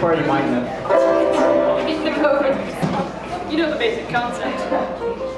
part you might. You know the basic concept.